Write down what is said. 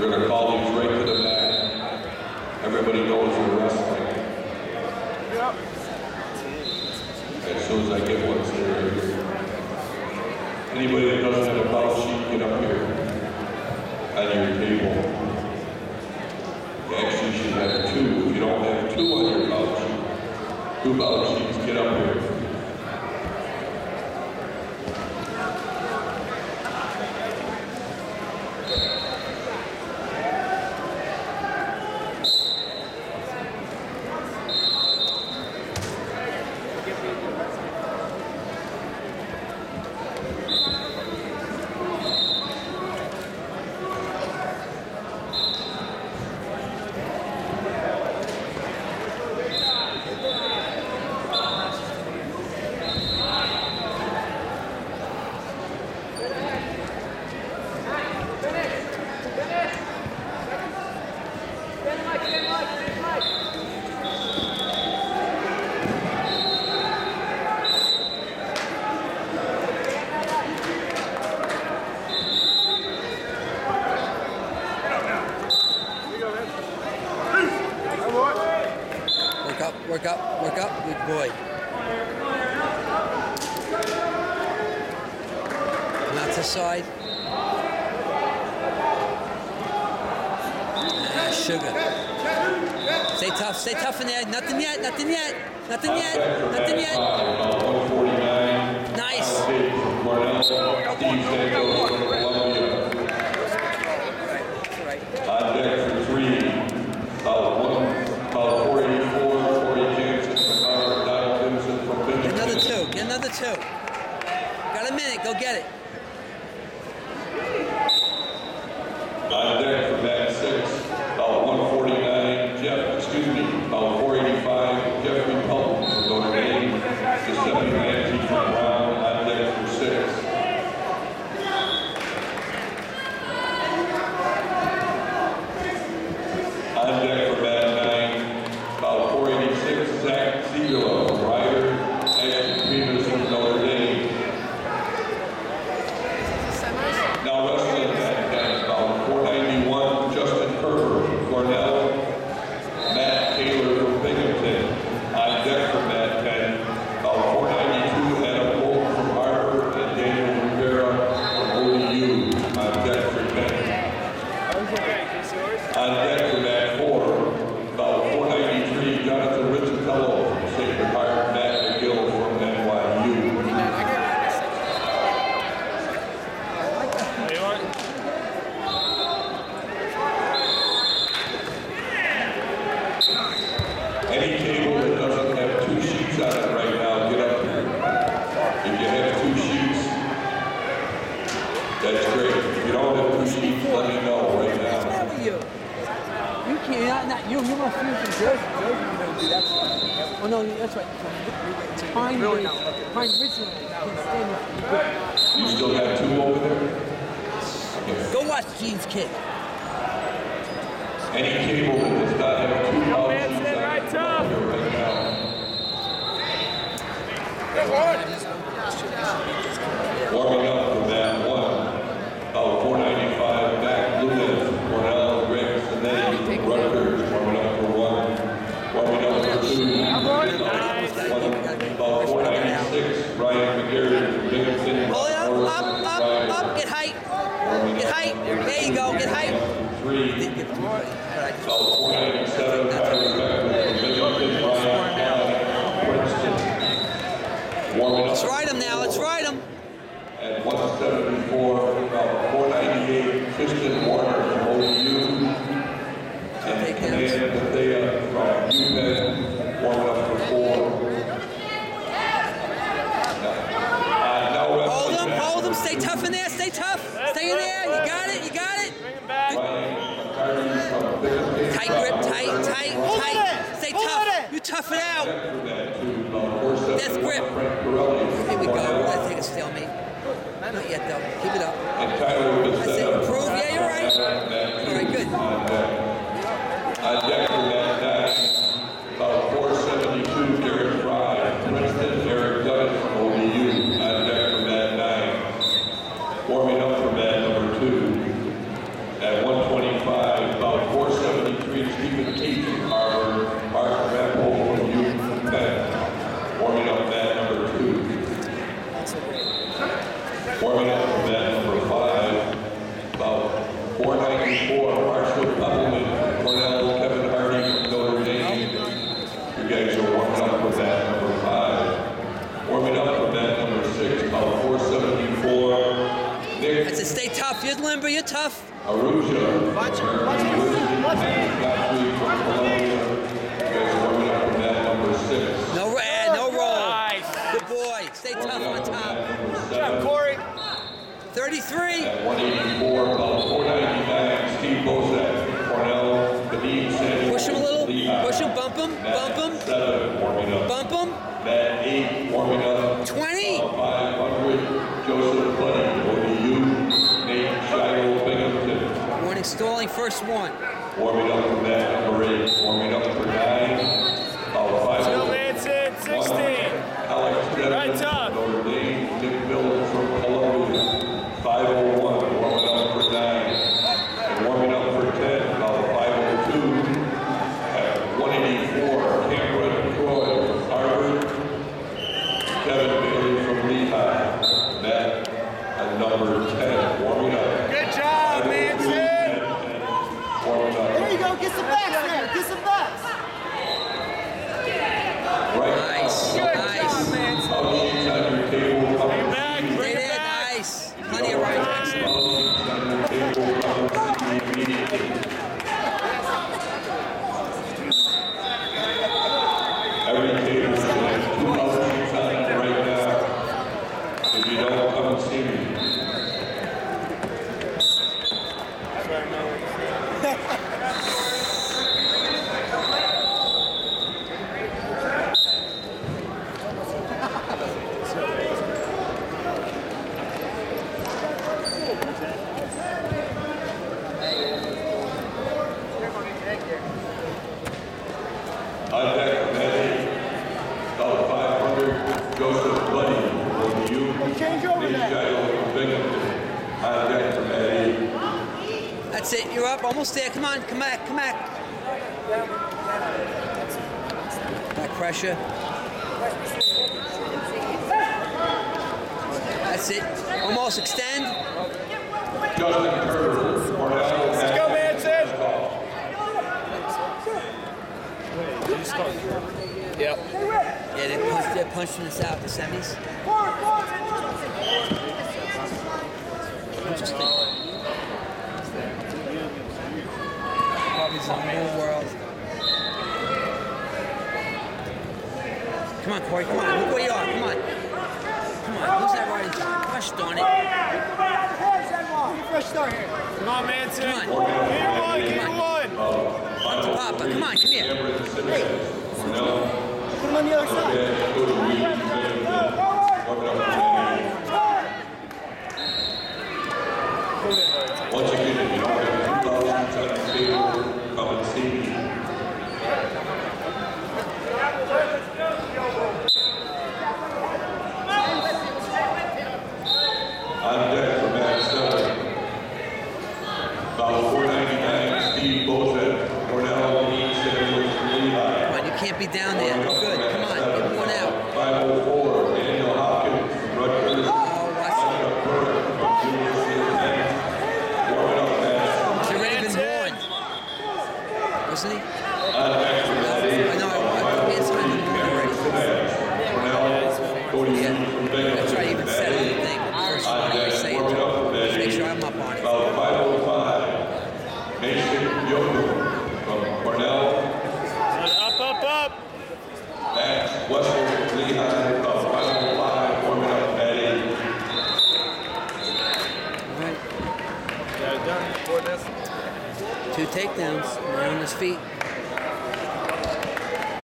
We're gonna call these right to the mat. Everybody knows we're wrestling. As soon as I get what's there. Anybody that doesn't have a ballot sheet, get up here on your table. You actually should have two. If you don't have two on your ballot sheet, two ballot sheets, get up here. Work up, work up, work up. Good boy. Not side. Ah, sugar. Stay tough, stay tough in there. Nothing yet, nothing yet, nothing yet, nothing yet. About 149. Nice. Three, about one, about 484, Corey Jansen from Harvard, Don Simpson from Get Bennington. another two, another two. Got a minute, go get it. On deck for mat six, about 149, Jeff, excuse me, about 485, Jeffrey Pelton from Notre Dame. Giuseppe Lanzi from Brown, on deck for six. On deck for mat nine, about 486, Zach Siegel from Rider, Ashton Primus from Notre Dame. Now wrestling at at about 491, Justin Kerber from Cornell, Matt Taylor from Binghamton. On deck for Matt 10, about 492, Adam Bolton from Harvard, and Daniel Rivera from ODU. On deck for 10. On deck for Matt 4, about 493, Jonathan Rizzatello from Sacred Heart, Matt McGill from NYU. Any table that doesn't have two sheets on it right now, get up here. If you have two sheets, that's great. If you don't have two sheets, let me know right What's now. wrong with you? You can't, not, not you. You must be from Jersey. Jersey, you don't do that stuff. Oh, no, that's right. From Pine Ridge, Pine Ridgeland. Can't stand it. You still got two over there? Go watch Gene's Kid. Any table that does not have two out man, sheets stand right it, tough. here right now. Warming up for that one, about 495, Mac Lewis, Cornell, Greg Sinetti, Rutgers, warming up for one, warming up for two. One- About 496, Ryan McGarry from Binghamton. Pull it up, North, up, up, Ryan up. Get height. warming Get up height. for There you go. Get height. Three, Didn't give it to me, but I just- about 497, Tyler Beckman from Binghamton, Ryan Kelly, Princeton. Warming up. Let's ride him now. Let's ride him. At 174, about 498, Tristan Warner from OU. And Take Command Bethea from UPenn, warming up for four. Uh, Hold them, Hold them, Stay tough in there. Stay tough. Stay in there. You got it. You got it. Bring him back. Ryan McCarty from Binghamton. Tight grip. Tight. Tight. Tight. Stay tough. You tough it out. For that, too, about 471, That's grip. Frank Pirelli from Here we go. Cornell. Let's take a stalemate. Not yet though. Keep it up. guys are warming up with that number five. Warming up with that number six, called 474. Nick. I stay tough. You're limber. You're tough. Watch it. Watch it. Watch it. No, eh, no roll. Nice. Good boy. Stay tough on top. Good job, Corey. 33. At 184, about 499, Steve Bozak. Push him. Bump him. Matt Bump him. Seven, warming up. Bump him. Matt eight, warming up. 20. Uh, 500, Joseph Buddy, ODU, Nate Shiloh Binghamton. Warning stalling. First one. Warming up from that number eight, warming up for nine, uh, about five. Still Manson, 16. Alex Devlin, Right top. Notre Dame, Nick Bill from Columbia, 501, warming up for nine. And warming up for 10, about 502. At 184, Cameron Troy from Harvard, Kevin Bailey from Lehigh. Matt at number 10, warming up. Good job, Manson. Warming up. There you go, get some backs there, get some backs. Right. Nice. Good Nice. job, Manson. Foul sheets on your table. Bring Come it back, see. bring Stay it there. back. Nice. Plenty of right. Jackson. Foul sheets on your table. Come see me immediately. Every table should have two foul sheets on it right now. If you don't, come and see me. On deck, Matty, about 500, Joseph Buddy, over you. Change over Nate that. Shiloh from Binghamton. On deck, Matty. That's it. You're up. Almost there. Come on. Come back. Come back. Back pressure. That's it. Almost extend. Justin Kerber, Cornell. Let's go, Manson. Yep. Yeah, they punched, they're punching us out the semis. Interesting. Probably some real world. Come on, Corey. Come on. Look where you are. Come on. Come on. Who's that riding? Gosh darn it. Fresh start here. Come on, Manson. Come on. Give it one, give it one. On to Papa. Come on. Come here. Cameron Simpson, Cornell. Put him on the other side. Yeah, go to Reed, Binghamton. Warming up for Matty. Once again, if you don't have two foul sheets on your table, come and see me. On deck for Matt Seller. About 499, Steve Bozak, Cornell, Lee Samuels, Lehigh. Come on. You can't be down there. Good. Come on. Get one out. 504, Daniel Hopkins from Rutgers. Oh, watch it. Micah Burke from University of Penn. Warming up, Matt. He's already been warned. Wasn't he? On deck for Matty. I know. I, I, it's kind of already. Cornell, Cody Yeah. Hughes from Binghamton. That's right. I even said it on the thing. First one, I always say it. Warming up for Just Matty. make sure I'm up on it. About 505, Mason Yoder from Cornell. Up, up, up. Max Westwood, Lehigh, about 505, warming up Matty. All right. Got it done. Four this. Two takedowns. On his feet.